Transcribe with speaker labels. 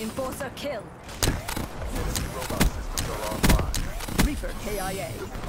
Speaker 1: Enforcer kill. Reaper KIA.